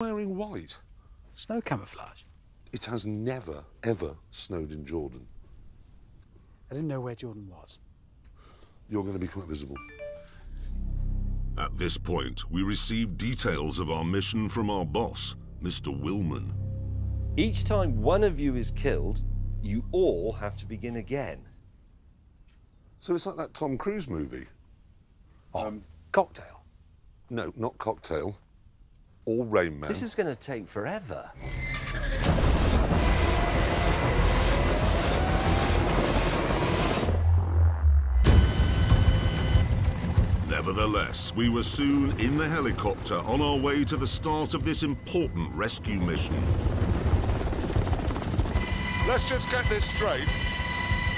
wearing white? Snow camouflage. It has never, ever snowed in Jordan. I didn't know where Jordan was. You're going to become visible. At this point, we receive details of our mission from our boss, Mr. Willman. Each time one of you is killed, you all have to begin again. So it's like that Tom Cruise movie. Um, cocktail. No, not Cocktail. Or Rain Man. This is going to take forever. Nevertheless, we were soon in the helicopter on our way to the start of this important rescue mission. Let's just get this straight.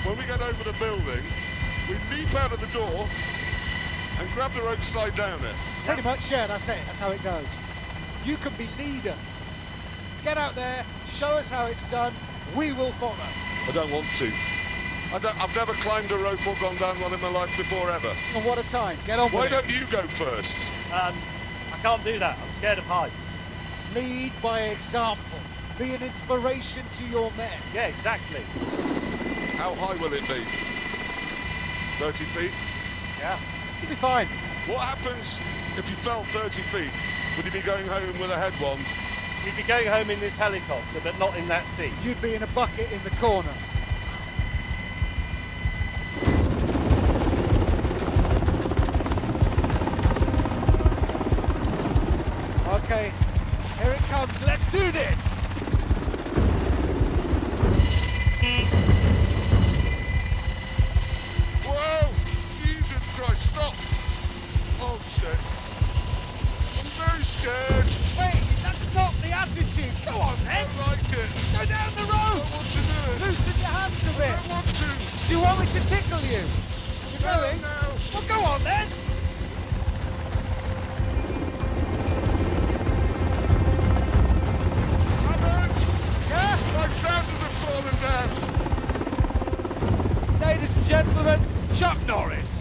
When we get over the building, we leap out of the door and grab the rope slide down it. Pretty much, yeah, that's it. That's how it goes. You can be leader. Get out there, show us how it's done. We will follow. I don't want to. I have never climbed a rope or gone down one in my life before, ever. And what a time. Get on Why with don't you go first? Um, I can't do that. I'm scared of heights. it. Lead by example. Be an inspiration to your men. Yeah, exactly. How high will it be? 30 feet? Yeah. You'll be fine. What happens if you fell 30 feet? Would you be going home with a head one? We'd be going home in this helicopter, but not in that seat. You'd be in a bucket in the corner. Okay, here it comes. Let's do this. Whoa! Jesus Christ, stop! Oh shit. I'm very scared. Wait, that's not the attitude. Go on, then. don't like it. Go down the I road. don't want to do it. Loosen your hands a I bit. don't want to. Do you want me to tickle you? You're No, going? no. Well, go on then. Yeah? My trousers have fallen down. Ladies and gentlemen, Chuck Norris.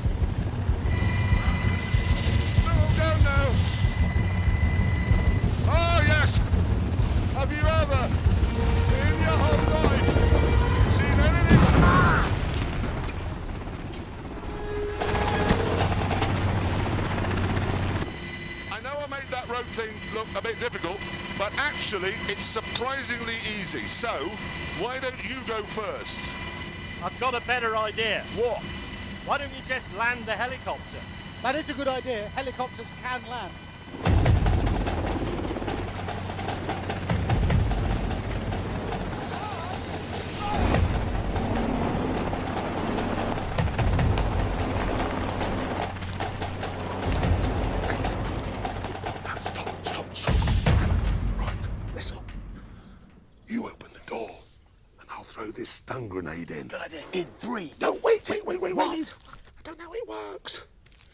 Made that thing look a bit difficult, but actually it's surprisingly easy. So, why don't you go first? I've got a better idea. What? Why don't you just land the helicopter? That is a good idea. Helicopters can land. Stun grenade in. Good idea. In three. No, wait, wait, wait, wait, What? wait. I don't know how it works.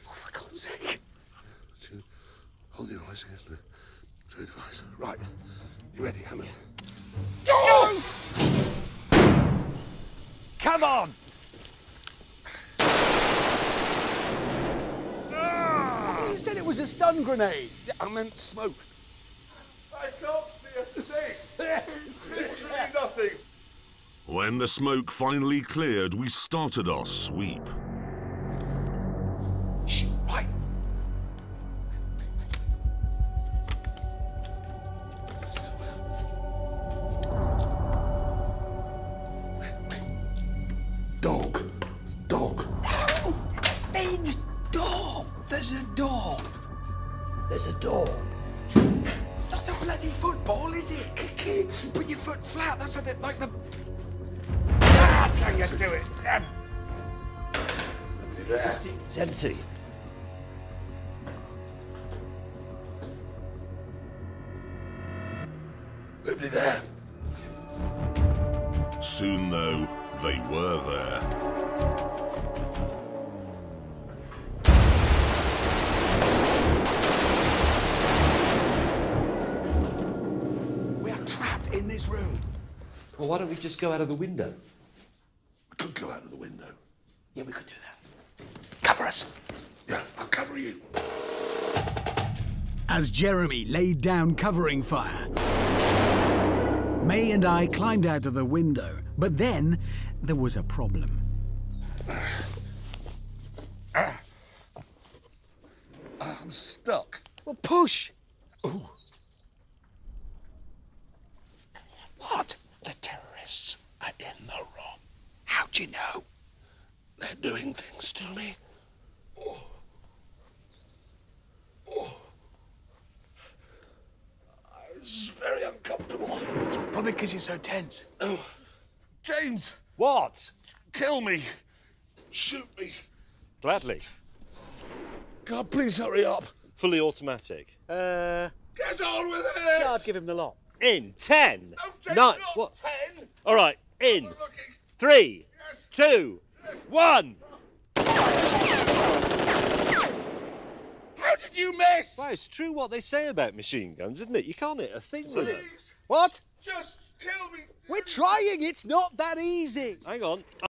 Oh, for God's sake. Hold your eyes here. Two device. Right. You ready, Hammond? Go! Come on! Ah! You said it was a stun grenade. Yeah, I meant smoke. I can't see a thing. Literally nothing. When the smoke finally cleared, we started our sweep. Shh, right. Dog. Dog. means door. There's a door. There's a door. It's not a bloody football, is it? Kids, put your foot flat. That's how they like the. That's how you do it. Um, There. It's empty. Nobody there. Soon, though, they were there. we are trapped in this room. Well, why don't we just go out of the window? We could go out of the window. Yeah, we could do that. Cover us. Yeah, I'll cover you. as Jeremy laid down covering fire. May and I climbed out of the window, but then there was a problem. Ah. Ah, I'm stuck. Well, push. What? The terrorists are in the room. How'd you know? They're doing things to me. Oh. Oh. This is very uncomfortable. Probably because you're so tense. Oh. James, What? kill me. Shoot me. Gladly. God, please hurry up. Fully automatic. Uh, Get on with it. Yeah, I'd give him the lot. in ten. No, James, nine. not What? ten. All right. In three, Yes. Two, one. How did you miss? Well, it's true what they say about machine guns, isn't it? You can't hit a thing with it. What? just kill me. We're trying. It's not that easy. Hang on.